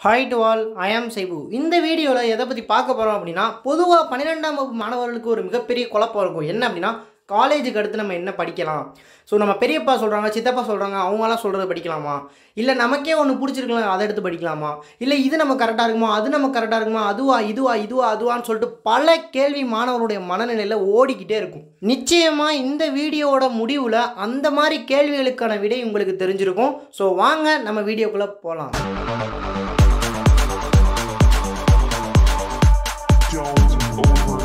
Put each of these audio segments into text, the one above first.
Hi to all I ஆம் சைபு இந்த வீடியோவில் எதை பற்றி பார்க்க போகிறோம் அப்படின்னா பொதுவாக பன்னிரெண்டாம் வகுப்பு மாணவர்களுக்கு ஒரு மிகப்பெரிய குழப்பம் இருக்கும். என்ன அப்படின்னா காலேஜுக்கு அடுத்து நம்ம என்ன படிக்கலாம்? ஸோ நம்ம பெரியப்பா சொல்கிறாங்க சித்தப்பா சொல்கிறாங்க அவங்களாம் சொல்கிறத படிக்கலாமா? இல்லை நமக்கே ஒன்று பிடிச்சிருக்கலாம் அதை எடுத்து படிக்கலாமா? இல்லை இது நம்ம கரெக்டாக இருக்குமா? அது நம்ம கரெக்டாக இருக்குமா? அதுவா இதுவா இதுவா அதுவான்னு சொல்லிட்டு பல கேள்வி மாணவருடைய மனநிலையில் ஓடிக்கிட்டே இருக்கும். நிச்சயமாக இந்த வீடியோவோட முடிவில் அந்த மாதிரி கேள்விகளுக்கான விடை உங்களுக்கு தெரிஞ்சிருக்கும். ஸோ வாங்க நம்ம வீடியோக்குள்ளே போகலாம் Jones over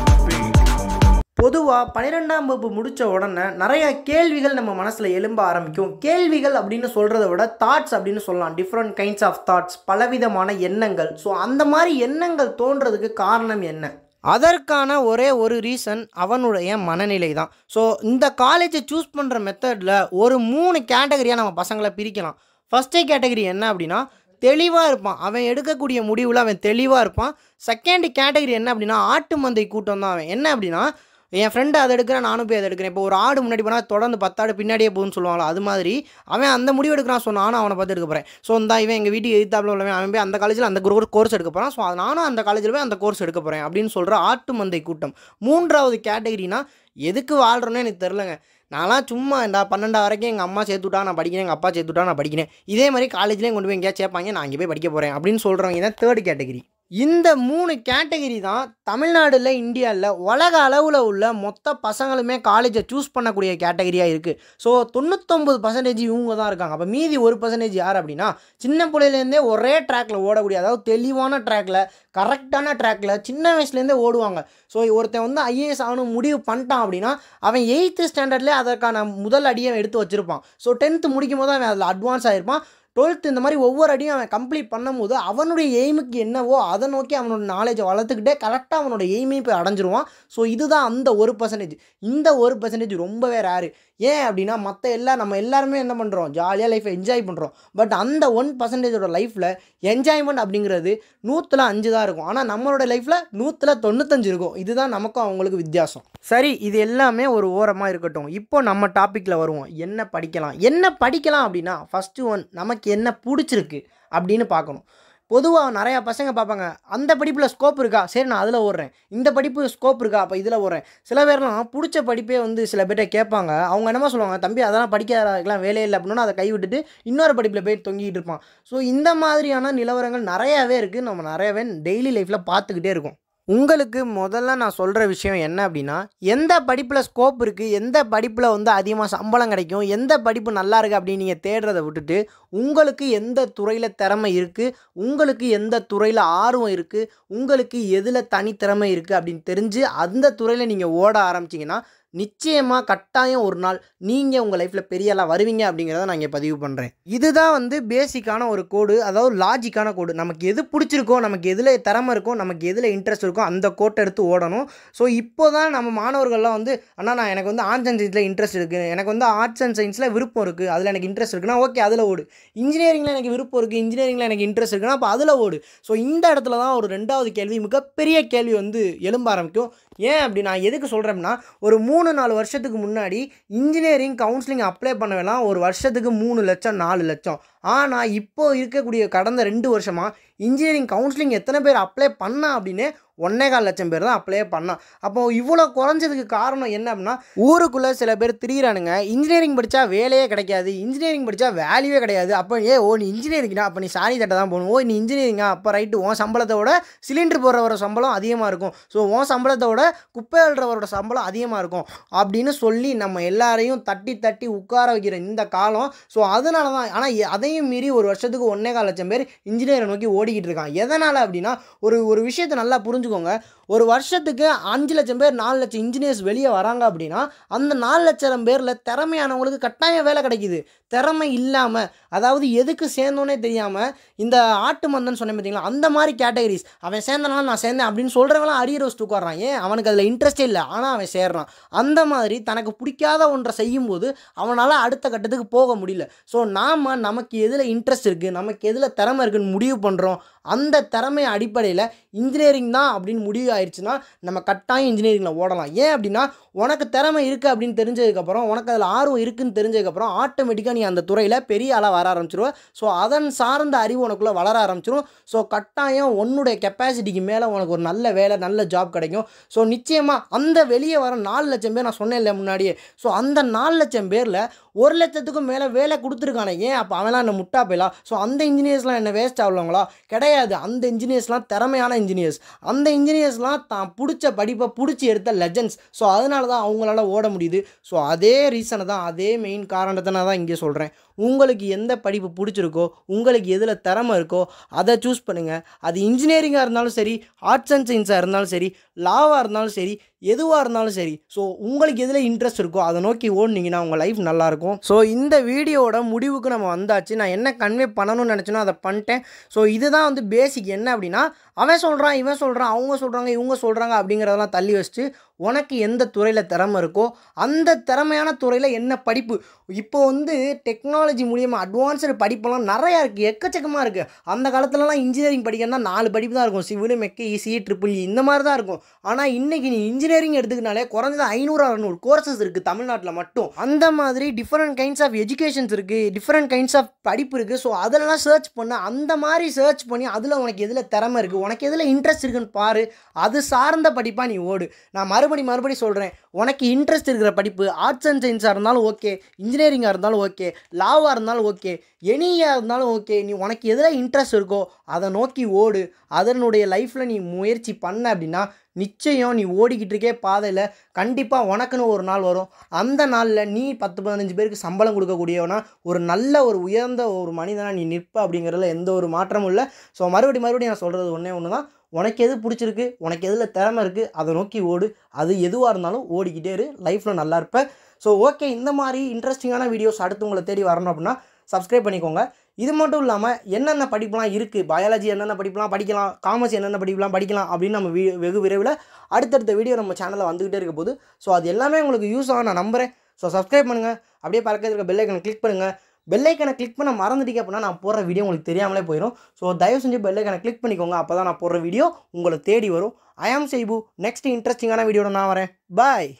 பொதுவாக பன்னிரெண்டாம் வகுப்பு முடித்த உடனே நிறைய கேள்விகள் நம்ம மனசில் எழும்ப ஆரம்பிக்கும். கேள்விகள் அப்படின்னு சொல்கிறத விட தாட்ஸ் அப்படின்னு சொல்லலாம். டிஃப்ரெண்ட் கைண்ட்ஸ் ஆஃப் தாட்ஸ் பலவிதமான எண்ணங்கள். ஸோ அந்த மாதிரி எண்ணங்கள் தோன்றதுக்கு காரணம் என்ன? அதற்கான ஒரே ஒரு ரீசன் அவனுடைய மனநிலை தான். ஸோ இந்த காலேஜை சூஸ் பண்ணுற மெத்தடில் ஒரு மூணு கேட்டகரியாக நம்ம பசங்களை பிரிக்கலாம். ஃபஸ்ட்டே கேட்டகரி என்ன அப்படின்னா தெளிவாக இருப்பான். அவன் எடுக்கக்கூடிய முடிவில் அவன் தெளிவாக இருப்பான். செகண்ட் கேட்டகரி என்ன அப்படின்னா ஆட்டு மந்தை கூட்டம் தான் அவன். என்ன அப்படின்னா என் ஃப்ரெண்டு அதை எடுக்கிறேன் நானும் போய் அதை எடுக்கிறேன். இப்போ ஒரு ஆடு முன்னாடி போனால் தொடர்ந்து பத்தாடு பின்னாடியே போகுன்னு சொல்லுவாங்களா? அது மாதிரி அவன் அந்த முடிவு எடுக்கிறான். ஸோ நானும் அவனை பார்த்து எடுக்க போகிறேன் ஸோ இந்த இவன் எங்கள் வீட்டுக்கு எதிர்த்தாப்பில் உள்ளவன் அவன் போய் அந்த காலேஜில் அந்த கோர்ஸ் எடுக்க போகிறான் ஸோ அது நானும் அந்த காலேஜில் போய் அந்த கோர்ஸ் எடுக்க போகிறேன் அப்படின்னு சொல்கிற ஆட்டு மந்தை கூட்டம். மூன்றாவது கேட்டகரினா எதுக்கு வாழ்கிறோன்னு எனக்கு தெரிலங்க நான்லாம் சும்மா இந்த பன்னெண்டா வரைக்கும் எங்கள் அம்மா சேர்த்துட்டா நான் படிக்கிறேன் எங்கள் அப்பா சேர்த்துட்டா நான் படிக்கிறேன். இதே மாதிரி காலேஜ்லேயும் கொண்டு போய் எங்கேயா சேர்ப்பாங்க நான் அங்கே போய் படிக்க போகிறேன் அப்படின்னு சொல்கிறவங்க தான் தேர்ட் கேட்டகரி இந்த மூணு கேட்டகரி தான் தமிழ்நாடுல இந்தியாவில் உலக அளவில் உள்ள மொத்த பசங்களுமே காலேஜை சூஸ் பண்ணக்கூடிய கேட்டகரியாக இருக்குது ஸோ தொண்ணூத்தொம்பது பர்சன்டேஜ் இவங்க தான் இருக்காங்க. அப்போ மீதி ஒரு பர்சன்டேஜ் யார் அப்படின்னா சின்ன பிள்ளையிலேருந்தே ஒரே ட்ராக்ல ஓடக்கூடிய அதாவது தெளிவான ட்ராக்ல கரெக்டான ட்ராக்ல சின்ன வயசுலேருந்தே ஓடுவாங்க. ஸோ ஒருத்தன் வந்து ஐஏஎஸ் ஆகணும் முடிவு பண்ணிட்டான் அப்படின்னா அவன் எயித்து ஸ்டாண்டர்ட்லேயே அதற்கான முதல் அடியை எடுத்து வச்சிருப்பான். ஸோ டென்த்து முடிக்கும் போது அவன் அதில் அட்வான்ஸ் ஆகிருப்பான் டுவெல்த் இந்த மாதிரி ஒவ்வொரு அடியும் அவன் கம்ப்ளீட் பண்ணும்போது அவனுடைய எய்முக்கு என்னவோ அதை நோக்கி அவனோட நாலேஜை வளர்த்துக்கிட்டே கரெக்டாக அவனோட எய்மையும் போய் அடைஞ்சிருவான். ஸோ இதுதான் அந்த ஒரு பர்சன்டேஜ் இந்த ஒரு பர்சன்டேஜ் ரொம்பவே ரேரு ஏன் அப்படின்னா மற்ற எல்லாம் நம்ம எல்லாருமே என்ன பண்ணுறோம் ஜாலியாக லைஃப்பை என்ஜாய் பண்ணுறோம் பட் அந்த ஒன் பர்சன்டேஜோட லைஃப்பில் என்ஜாய்மெண்ட் அப்படிங்கிறது நூற்றில் அஞ்சு தான் இருக்கும். ஆனால் நம்மளோட லைஃப்பில் நூற்றில் தொண்ணூத்தஞ்சு இருக்கும். இதுதான் நமக்கும் அவங்களுக்கு வித்தியாசம். சரி இது எல்லாமே ஒரு ஓரமாக இருக்கட்டும். இப்போ நம்ம டாப்பிக்கில் வருவோம். என்ன படிக்கலாம்? என்ன படிக்கலாம் அப்படின்னா ஃபஸ்ட்டு ஒன் நமக்கு என்ன பிடிச்சிருக்கு அப்படின்னு பார்க்கணும். பொதுவாக நிறையா பசங்க பார்ப்பாங்க அந்த படிப்பில் ஸ்கோப் இருக்கா? சரி நான் அதில் ஓடுறேன். இந்த படிப்பு ஸ்கோப் இருக்கா? அப்போ இதில் ஓடுறேன். சில பேர்லாம் பிடிச்ச படிப்பே வந்து சில பேர்ட்ட கேட்பாங்க. அவங்க என்னமா சொல்லுவாங்க தம்பி அதெல்லாம் படிக்காதலாம் வேலையே இல்லை அப்படின்னா அதை கைவிட்டுட்டு இன்னொரு படிப்பில் போய் தொங்கிட்டு இருப்பான். ஸோ இந்த மாதிரியான நிலவரங்கள் நிறையாவே இருக்குது நம்ம நிறையவே டெய்லி லைஃப்பில் பார்த்துக்கிட்டே இருக்கோம். உங்களுக்கு முதல்ல நான் சொல்கிற விஷயம் என்ன அப்படின்னா எந்த படிப்பில் ஸ்கோப் இருக்குது எந்த படிப்பில் வந்து அதிகமாக சம்பளம் கிடைக்கும் எந்த படிப்பு நல்லா இருக்குது அப்படின்னு நீங்கள் தேடுறதை விட்டுட்டு உங்களுக்கு எந்த துறையில் திறமை இருக்குது உங்களுக்கு எந்த துறையில் ஆர்வம் இருக்குது உங்களுக்கு எதில் தனித்திறமை இருக்குது அப்படின்னு தெரிஞ்சு அந்த துறையில் நீங்கள் ஓட ஆரம்பிச்சிங்கன்னா நிச்சயமாக கட்டாயம் ஒரு நாள் நீங்கள் உங்கள் லைஃப்பில் பெரிய வருவீங்க அப்படிங்கிறத நான் இங்கே பதிவு பண்ணுறேன் இதுதான் வந்து பேசிக்கான ஒரு கோடு அதாவது லாஜிக்கான கோடு நமக்கு எது பிடிச்சிருக்கோ நமக்கு எதில் திறமை இருக்கோ நமக்கு எதில் இன்ட்ரெஸ்ட் இருக்கோ அந்த கோட்டை எடுத்து ஓடணும். ஸோ இப்போ தான் நம்ம மாணவர்கள்லாம் வந்து அண்ணா நான் எனக்கு வந்து ஆர்ட்ஸ் அண்ட் சயின்ஸில் இன்ட்ரெஸ்ட் இருக்குது எனக்கு வந்து ஆர்ட்ஸ் அண்ட் சயின்ஸில் விருப்பம் இருக்குது அதில் எனக்கு இன்ட்ரெஸ்ட் இருக்குன்னா ஓகே அதில் ஓடு. இன்ஜினியரிங்கில் எனக்கு விருப்பம் இருக்குது இன்ஜினியரிங்கில் எனக்கு இன்ட்ரெஸ்ட் இருக்குன்னா அப்போ அதில் ஓடு. ஸோ இந்த இடத்துல தான் ஒரு ரெண்டாவது கேள்வி மிகப்பெரிய கேள்வி வந்து எழும்ப ஆரம்பிக்கும். ஏன் அப்படி நான் எதுக்கு சொல்கிறேன்னா ஒரு மூணு நாலு வருஷத்துக்கு முன்னாடி இன்ஜினியரிங் கவுன்சிலிங் அப்ளை பண்ணவேலாம் ஒரு வருஷத்துக்கு மூணு லட்சம் நாலு லட்சம். ஆனால் இப்போ இருக்கக்கூடிய கடந்த ரெண்டு வருஷமாக இன்ஜினியரிங் கவுன்சிலிங் எத்தனை பேர் அப்ளை பண்ணா அப்படின்னு ஒன்னே கால் லட்சம் பேர் தான் அப்ளை பண்ணான் அப்போ இவ்வளோ குறைஞ்சதுக்கு காரணம் என்ன அப்படின்னா ஊருக்குள்ளே சில பேர் திரியிறானுங்க. இன்ஜினியரிங் படித்தா வேலையே கிடைக்காது. இன்ஜினியரிங் படித்தா வேல்யூவே கிடையாது. அப்போ ஏ ஓ நீ இன்ஜினியரிங்னா அப்போ நீ சாணி தட்டை தான் போகணும் ஓ நீ இன்ஜினியரிங்கா அப்போ ரைட்டு உன் சம்பளத்தை விட சிலிண்டர் போடுறவரோட சம்பளம் அதிகமாக இருக்கும். ஸோ உன் சம்பளத்தை விட குப்பை அழுறவரோட சம்பளம் அதிகமாக இருக்கும். அப்படின்னு சொல்லி நம்ம எல்லாரையும் தட்டி தட்டி உட்கார வைக்கிற இந்த காலம். ஸோ அதனால தான் ஆனால் அதையும் மீறி ஒரு வருஷத்துக்கு ஒன்னே கால் லட்சம் பேர் இன்ஜினியரை நோக்கி ஓடிக்கிட்டு இருக்கான் எதனால் அப்படின்னா ஒரு ஒரு விஷயத்தை நல்லா புரிஞ்சுக்கோங்க. ஒரு வருஷத்துக்கு அஞ்சு லட்சம் பேர் நாலு லட்சம் இன்ஜினியர்ஸ் வெளியே வராங்க அப்படின்னா அந்த நாலு லட்சம் பேரில் திறமையானவங்களுக்கு கட்டாயம் வேலை கிடைக்குது. திறமை இல்லாமல் அதாவது எதுக்கு சேர்ந்தோன்னே தெரியாமல் இந்த ஆட்டு மந்தன் சொன்னேன் பார்த்தீங்களா? அந்த மாதிரி கேட்டகரிஸ் அவன் சேர்ந்தனால நான் சேர்ந்தேன் அப்படின்னு சொல்கிறவங்களாம் அரியர் வச்சுட்டு உட்காரான் ஏன்? அவனுக்கு அதில் இன்ட்ரெஸ்டே இல்லை. ஆனால் அவன் சேர்றான். அந்த மாதிரி தனக்கு பிடிக்காத ஒன்றை செய்யும்போது அவனால் அடுத்த கட்டத்துக்கு போக முடியல. ஸோ நாம் நமக்கு எதில் இன்ட்ரெஸ்ட் இருக்குது நமக்கு எதில் திறமை இருக்குன்னு முடிவு பண்ணுறோம் அந்த திறமை அடிப்படையில் இன்ஜினியரிங் தான் அப்படின்னு முடிவு ஆயிடுச்சுன்னா நம்ம கட்டாயம் இன்ஜினியரிங்கில் ஓடலாம். ஏன் அப்படின்னா உனக்கு திறமை இருக்குது அப்படின்னு தெரிஞ்சதுக்கப்புறம் உனக்கு அதில் ஆர்வம் இருக்குதுன்னு தெரிஞ்சதுக்கப்புறம் ஆட்டோமேட்டிக்காக நீ அந்த துறையில் பெரிய ஆளாக வர ஆரம்பிச்சிருவ. ஸோ அதன் சார்ந்த அறிவு உனக்குள்ளே வளர ஆரம்பிச்சிரும். ஸோ கட்டாயம் உன்னுடைய கெப்பாசிட்டிக்கு மேலே உனக்கு ஒரு நல்ல வேலை நல்ல ஜாப் கிடைக்கும். ஸோ நிச்சயமாக அந்த வெளியே வர நாலு லட்சம் பேர் நான் சொன்னேன் இல்லை முன்னாடியே. ஸோ அந்த நாலு லட்சம் பேரில் ஒரு லட்சத்துக்கும் மேலே வேலை கொடுத்துருக்கானே. ஏன் அப்போ அவன்லாம் என்ன முட்டா போயிலாம் ஸோ அந்த இன்ஜினியர்ஸ்லாம் என்ன வேஸ்ட் ஆகலவங்களா கிடையாது. அந்த இன்ஜினியர்ஸ்லாம் திறமையான இன்ஜினியர்ஸ் அந்த இன்ஜினியர்ஸ்லாம் தான் பிடிச்ச படிப்பை பிடிச்சி எடுத்த லெஜண்ட்ஸ் ஸோ அதனால தான் அவங்களால ஓட முடியுது. ஸோ அதே ரீசனை தான் அதே மெயின் காரணத்தை நான் தான் இங்கே சொல்கிறேன் உங்களுக்கு எந்த படிப்பு பிடிச்சிருக்கோ உங்களுக்கு எதில் திறமை இருக்கோ அதை சூஸ் பண்ணுங்கள் அது இன்ஜினியரிங்காக இருந்தாலும் சரி ஆர்ட்ஸ் அண்ட் சயின்ஸாக இருந்தாலும் சரி லாவாக இருந்தாலும் சரி எதுவாக இருந்தாலும் சரி. ஸோ உங்களுக்கு எதில் இன்ட்ரெஸ்ட் இருக்கோ அதை நோக்கி ஓடுனீங்கன்னா உங்கள் லைஃப் நல்லாயிருக்கும். ஸோ இந்த வீடியோவோட முடிவுக்கு நம்ம வந்தாச்சு. நான் என்ன கன்வே பண்ணணும்னு நினச்சினோ அதை பண்ணிட்டேன். ஸோ இதுதான் வந்து பேசிக் என்ன அப்படின்னா அவன் சொல்கிறான் இவன் சொல்கிறான் அவங்க சொல்கிறாங்க இவங்க சொல்கிறாங்க அப்படிங்கிறதெல்லாம் தள்ளி வச்சுட்டு உனக்கு எந்த துறையில் திறமை இருக்கோ அந்த திறமையான துறையில் என்ன படிப்பு? இப்போ வந்து டெக்னாலஜி மூலியமாக அட்வான்ஸ்டு படிப்பெல்லாம் நிறையா இருக்குது எக்கச்சக்கமாக இருக்குது அந்த காலத்துலலாம் இன்ஜினியரிங் படிக்கணும்னா நாலு படிப்பு தான் இருக்கும். Civil mech EC triple E இந்த மாதிரி தான் இருக்கும். ஆனால் இன்றைக்கி நீ இன்ஜினியரிங் எடுத்துக்கினாலே குறைஞ்சது ஐநூறு அறநூறு கோர்சஸ் இருக்குது தமிழ்நாட்டில் மட்டும். அந்த மாதிரி டிஃப்ரெண்ட் கைண்ட்ஸ் ஆஃப் எஜுகேஷன்ஸ் இருக்குது டிஃப்ரெண்ட் கைண்ட்ஸ் ஆஃப் படிப்பு இருக்குது ஸோ அதெல்லாம் சர்ச் பண்ண. அந்த மாதிரி சர்ச் பண்ணி அதில் உனக்கு எதில் திறமை இருக்குது உனக்கு எதில் இன்ட்ரெஸ்ட் இருக்குன்னு பாரு. அது சார்ந்த படிப்பாக நீ ஓடு. நான் மறுபடி மறுபடி சொல்கிறேன் உனக்கு இன்ட்ரெஸ்ட் இருக்கிற படிப்பு ஆர்ட்ஸ் அண்ட் சயின்ஸாக இருந்தாலும் ஓகே இன்ஜினியரிங்காக இருந்தாலும் ஓகே லாவாக இருந்தாலும் ஓகே எனியாக இருந்தாலும் ஓகே நீ உனக்கு எதில் இன்ட்ரெஸ்ட் இருக்கோ அதை நோக்கி ஓடு. அதனுடைய லைஃப்பில் நீ முயற்சி பண்ண அப்படின்னா நிச்சயம் நீ ஓடிக்கிட்டு இருக்கே பாதையில். கண்டிப்பாக உனக்குன்னு ஒரு நாள் வரும். அந்த நாளில் நீ பத்து பதினஞ்சு பேருக்கு சம்பளம் கொடுக்கக்கூடியவனா ஒரு நல்ல ஒரு உயர்ந்த ஒரு மனிதனாக நீ நிற்ப அப்படிங்கிறதுல எந்த ஒரு மாற்றமும் இல்லை. ஸோ மறுபடி மறுபடியும் நான் சொல்கிறது ஒன்றே ஒன்று தான் உனக்கு எது பிடிச்சிருக்கு? உனக்கு எதில் திறமை இருக்குது அதை நோக்கி ஓடு. அது எதுவாக இருந்தாலும் ஓடிக்கிட்டே இரு. லைஃப்பில் நல்லா இருப்பேன் ஸோ ஓகே இந்த மாதிரி இன்ட்ரெஸ்டிங்கான வீடியோஸ் அடுத்து உங்களை தேடி வரணும் அப்படின்னா சப்ஸ்கிரைப் பண்ணிக்கோங்க. இது மட்டும் இல்லாமல் என்னென்ன படிப்புலாம் இருக்குது பயாலஜி என்னென்ன படிப்புலாம் படிக்கலாம்? காமர்ஸ் என்னென்ன படிப்புலாம் படிக்கலாம்? அப்படின்னு நம்ம வி வெகு விரைவில் அடுத்தடுத்த வீடியோ நம்ம சேனலில் வந்துக்கிட்டே இருக்க போது ஸோ அது எல்லாமே உங்களுக்கு யூஸ் ஆகும் நான் நம்புகிறேன் ஸோ சப்ஸ்கிரைப் பண்ணுங்கள் அப்படியே பக்கத்தில் இருக்க பெல்லைக்கனை கிளிக் பண்ணுங்கள் பெல்லைக்கனை கிளிக் பண்ண மறந்துட்டீங்க அப்படின்னா நான் போடுற வீடியோ உங்களுக்கு தெரியாமலே போயிடும் ஸோ தயவு செஞ்சு பெல்லைக்கனை கிளிக் பண்ணிக்கோங்க. அப்போ தான் நான் போடுற வீடியோ உங்களை தேடி வரும். ஐ ஆம் செய்பு நெக்ஸ்ட் இன்ட்ரெஸ்டிங்கான வீடியோட நான் வரேன். பாய்